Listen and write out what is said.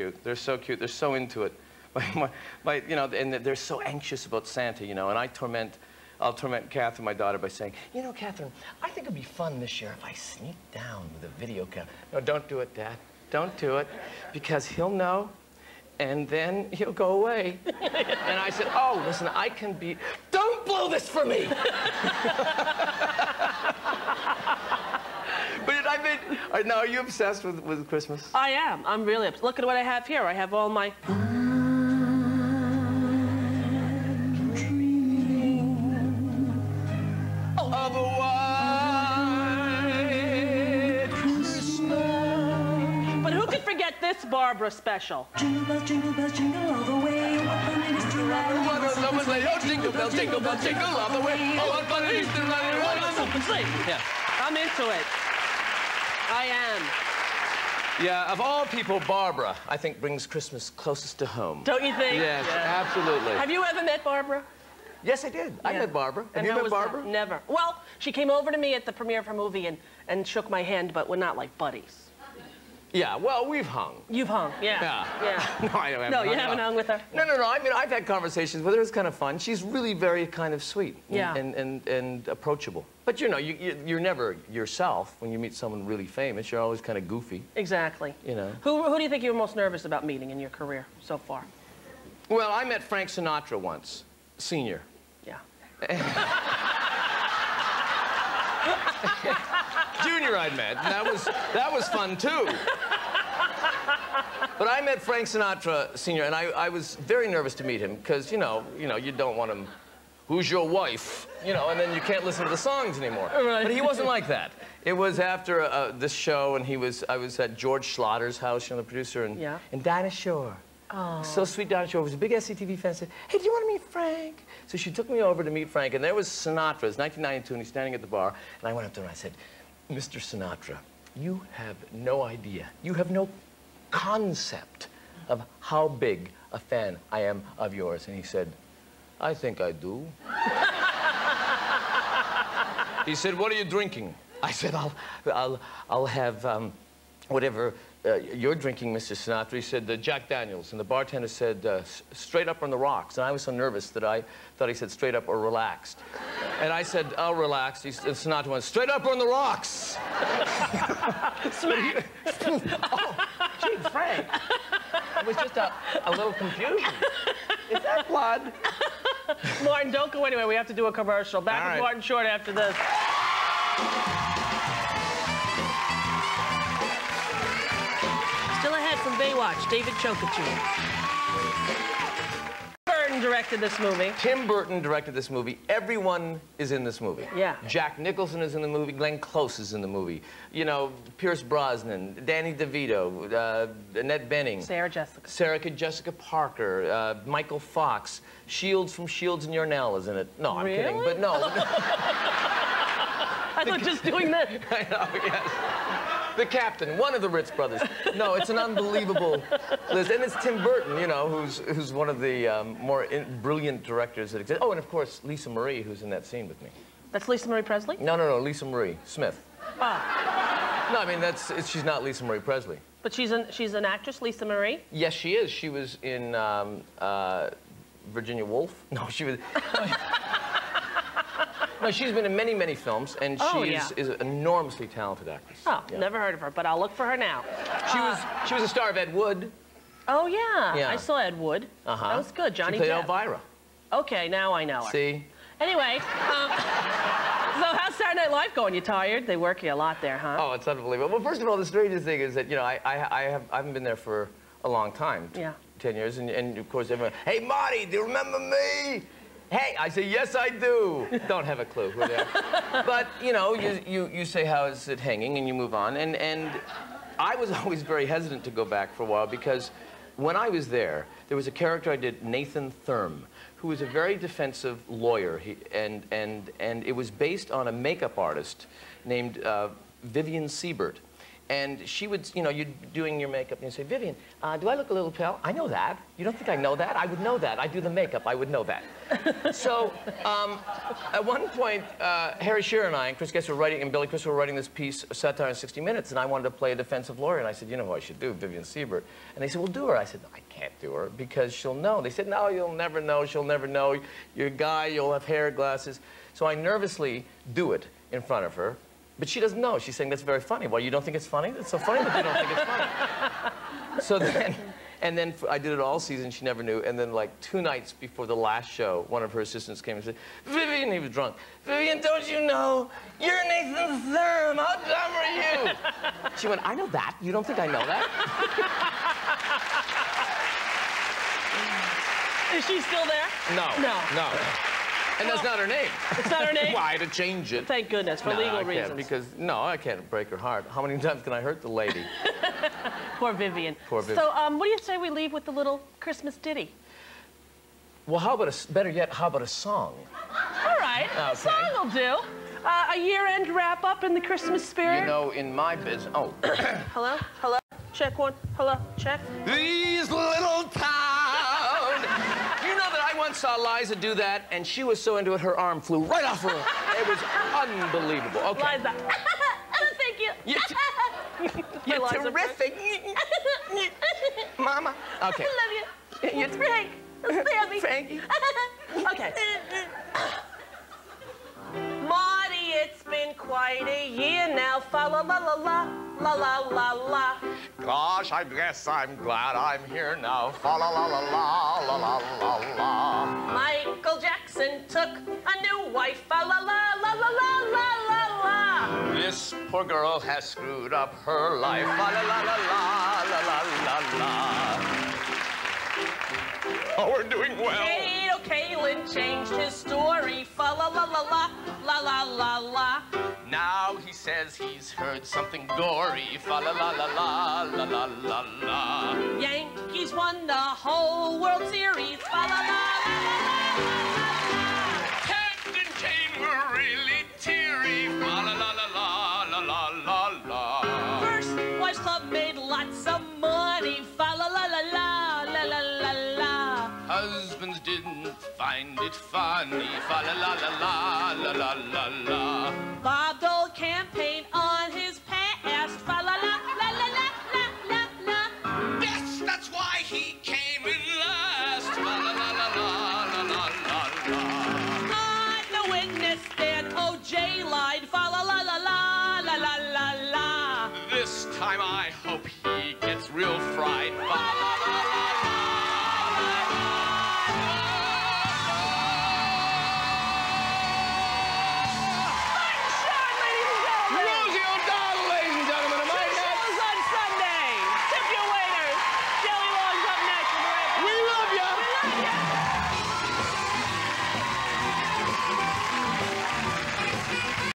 cute. They're so cute. They're so into it. My, my, my, you know, and they're so anxious about Santa, you know, and I torment, I'll torment Catherine, my daughter, by saying, you know, Catherine, I think it'd be fun this year if I sneak down with a video camera. No, don't do it, Dad. Don't do it, because he'll know, and then he'll go away. and I said, oh, listen, I can be, don't blow this for me! But I mean, are, now are you obsessed with, with Christmas? I am. I'm really upset. Look at what I have here. I have all my. Of a white Christmas. But who could forget this Barbra special? Jingle bells, jingle bells, jingle all the way. What fun it is to ride. Someone say, oh, jingle bell, jingle bell, jingle all the way. Oh, what fun it is to ride in one Open sleep. Yeah. I'm into it. I am. Yeah, of all people, Barbra, I think, brings Christmas closest to home. Don't you think? Yes, Yeah. absolutely. Have you ever met Barbra? Yes, I did. I met Barbra. Have And you met was that? Barbra? Never. Well, she came over to me at the premiere of her movie and, and shook my hand, but we're not like buddies. Yeah, well, we've hung. You've hung, yeah. Yeah. Yeah. No, I haven't. No, you haven't hung with her? No, no, no. I mean, I've had conversations with her. It's kind of fun. She's really very kind of sweet and, Yeah. and, and, and approachable. But, you know, you, you, you're never yourself when you meet someone really famous. You're always kind of goofy, Exactly. you know. Who, who do you think you were most nervous about meeting in your career so far? Well, I met Frank Sinatra once, senior. Yeah. Junior I'd met. and That was, that was fun, too. But I met Frank Sinatra Sr., and I, I was very nervous to meet him because, you know, you know, you don't want him, who's your wife? You know, and then you can't listen to the songs anymore. Right. But he wasn't like that. It was after uh, this show, and he was, I was at George Schlatter's house, you know, the producer, and, Yeah. and Dinah Shore. Oh. So sweet Dinah Shore was a big SCTV fan. Said, "Hey, do you want to meet Frank?" So she took me over to meet Frank, and there was Sinatra. It was 1992, and he's standing at the bar. And I went up to him and I said, "Mr. Sinatra, you have no idea. You have no concept of how big a fan I am of yours." And he said, "I think I do." he said, "What are you drinking?" I said, "I'll, I'll, I'll have." Um, whatever uh, you're drinking, Mr. Sinatra. He said, uh, Jack Daniels. And the bartender said, uh, straight up on the rocks. And I was so nervous that I thought he said straight up or relaxed. And I said, I'll relax. He, and Sinatra went, straight up on the rocks. Oh, gee, Frank. It was just a, a little confusion. Is that blood? Martin, don't go anywhere. We have to do a commercial. Back All with right. Martin Short after this. Baywatch, David Chokachi. Burton directed this movie. Tim Burton directed this movie. Everyone is in this movie. Yeah. Jack Nicholson is in the movie. Glenn Close is in the movie. You know, Pierce Brosnan, Danny DeVito, uh, Annette Bening. Sarah Jessica. Sarah Jessica Parker, uh, Michael Fox, Shields from Shields and Yarnell is in it. No, I'm kidding, but no. I thought just doing that. I know, yes. The captain, one of the Ritz brothers. No, it's an unbelievable list. And it's Tim Burton, you know, who's, who's one of the um, more in, brilliant directors that exist. Oh, and of course, Lisa Marie, who's in that scene with me. That's Lisa Marie Presley? No, no, no, Lisa Marie Smith. Ah, No, I mean, that's, she's not Lisa Marie Presley. but she's an, she's an actress, Lisa Marie. Yes, she is. She was in um, uh, Virginia Woolf. No, she was. No, she's been in many, many films, and she Oh, is, yeah. is an enormously talented actress. Oh, Yeah. never heard of her, but I'll look for her now. She was she was a star of Ed Wood. Oh, yeah. Yeah. I saw Ed Wood. Uh-huh. That was good. Johnny She played Depp. Elvira. Okay, now I know her. See? Anyway, um, so how's Saturday Night Live going? You tired? They work you a lot there, huh? Oh, it's unbelievable. Well, first of all, the strangest thing is that you know I I, I have I haven't been there for a long time. Yeah. Ten years, and, and of course everyone. Hey, Marty, do you remember me? Hey, I say yes, I do. Don't have a clue who they are. but you know, you, you you say how is it hanging, and you move on. And and I was always very hesitant to go back for a while because when I was there, there was a character I did, Nathan Thurm, who was a very defensive lawyer. He, and and and it was based on a makeup artist named uh, Vivian Siebert. And she would, you know, you're doing your makeup and you say, Vivian, uh, do I look a little pale? I know that. You don't think I know that? I would know that. I do the makeup. I would know that. so um, at one point, uh, Harry Shearer and I and Chris Guest were writing, and Billy Crystal were writing this piece, satire in 60 Minutes, and I wanted to play a defensive lawyer. And I said, you know who I should do? Vivian Siebert. And they said, well, do her. I said, no, I can't do her because she'll know. They said, no, you'll never know. She'll never know. You're a guy. You'll have hair, glasses. So I nervously do it in front of her. But she doesn't know. She's saying, that's very funny. Well, you don't think it's funny? It's so funny that you don't think it's funny. so then, and then I did it all season. She never knew. And then, like, two nights before the last show, one of her assistants came and said, Vivian, he was drunk. Vivian, don't you know? You're Nathan Thurm. How dumb are you? She went, I know that. You don't think I know that? Is she still there? No. No. No. And that's not her name. It's not her name? Why to change it? Thank goodness, for No, legal I can't, reasons. Because no, I can't break her heart. How many times can I hurt the lady? Poor Vivian. Poor Viv- So, um, what do you say we leave with the little Christmas ditty? Well, how about a, better yet? How about a song? All right, a song will do. Uh, a year-end wrap-up in the Christmas spirit. You know, in my business. Oh. Hello? Hello? Check one. Hello? Check. These little towns. Once saw Liza do that, and she was so into it, her arm flew right off her. It was unbelievable. Okay. Liza. Thank you. You're, t- you're terrific. Mama. Okay. I love you. You're Frank. Sammy. Frankie. okay. Marty, it's been quite a year now. Fa la la la la la la la la. Gosh, I guess I'm glad I'm here now. Fa la la la la la la la la. Michael Jackson took a new wife. Fa la la la la la la la la. This poor girl has screwed up her life. La la la la la la la la la. Oh, we're doing well. Kato Kaelin changed his story. Fa la la la la la la la la. Now he says he's heard something gory. Fa la la la la la la la la. Yankees won the whole World Series. Fa la la la la la la. Captain Kane were really teary. Fa la la la la la la la la. First Wives Club made lots of money. Fa la la la la la la la la. Husbands didn't find it funny. Fa la la la la la la la la. This time I hope he gets real fried. Fa